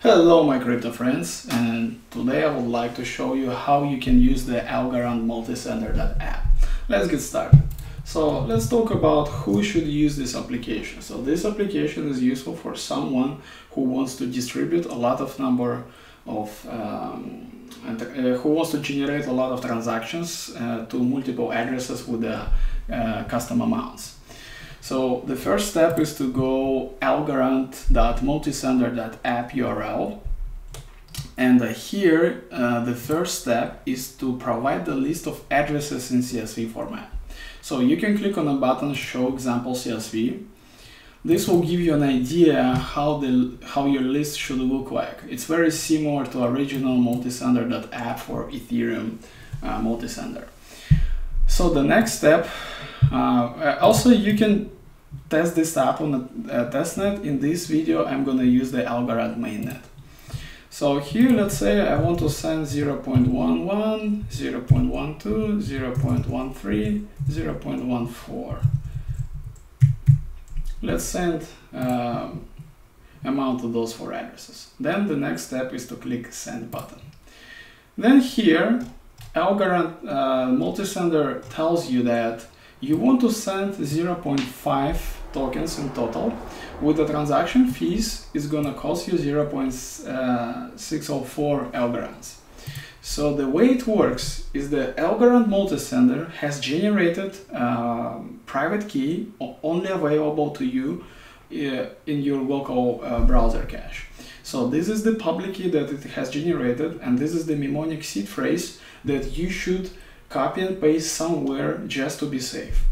Hello my crypto friends and today I would like to show you how you can use the Algorand Multisender app. Let's get started. So let's talk about who should use this application. So this application is useful for someone who wants to distribute a lot of number of um, and, uh, who wants to generate a lot of transactions uh, to multiple addresses with the uh, custom amounts. So the first step is to go algorand.multisender.app URL. And uh, here, uh, the first step is to provide the list of addresses in CSV format. So you can click on the button Show Example CSV. This will give you an idea how the how your list should look like. It's very similar to original multisender.app for Ethereum uh, multisender. So the next step, uh, also you can test this app on a, a testnet. In this video, I'm gonna use the Algorand mainnet. So here, let's say I want to send 0 0.11, 0 0.12, 0 0.13, 0 0.14. Let's send um, amount of those four addresses. Then the next step is to click send button. Then here, Algorand uh, multisender tells you that you want to send 0.5 tokens in total with the transaction fees is gonna cost you 0.604 uh, Algorands. So the way it works is the Algorand multisender has generated a private key only available to you uh, in your local uh, browser cache. So this is the public key that it has generated and this is the mnemonic seed phrase that you should copy and paste somewhere just to be safe.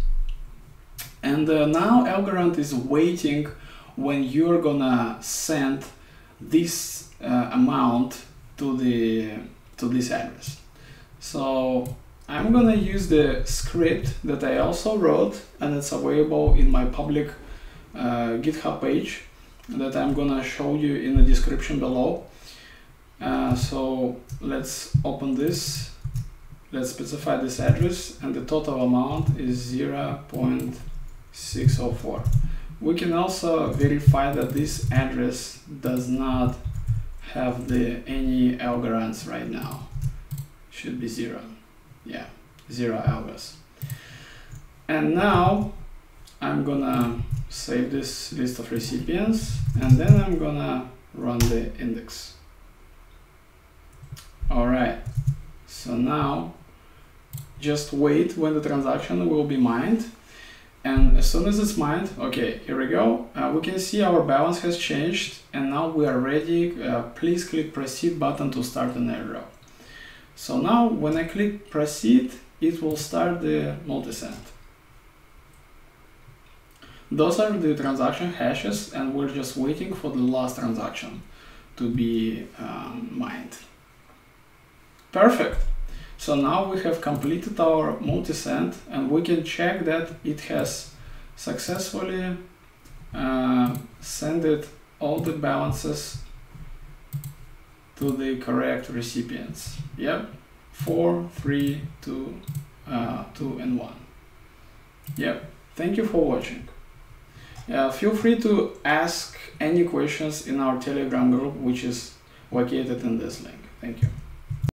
And uh, now Algorand is waiting when you're gonna send this uh, amount to the to this address. So I'm gonna use the script that I also wrote and it's available in my public uh, GitHub page that I'm gonna show you in the description below. Uh, so let's open this let's specify this address and the total amount is 0 0.604 we can also verify that this address does not have the any algorithms right now. Should be zero. Yeah zero algos and now I'm gonna save this list of recipients and then I'm gonna run the index. All right so now just wait when the transaction will be mined. And as soon as it's mined, okay, here we go. Uh, we can see our balance has changed and now we are ready. Uh, please click proceed button to start an airdrop. So now when I click proceed, it will start the multisend. Those are the transaction hashes and we're just waiting for the last transaction to be um, mined. Perfect. So now we have completed our multisend and we can check that it has successfully uh, sent all the balances to the correct recipients. Yep, 4, 3, 2, uh, 2 and 1. Yep, thank you for watching. Uh, feel free to ask any questions in our telegram group which is located in this link. Thank you.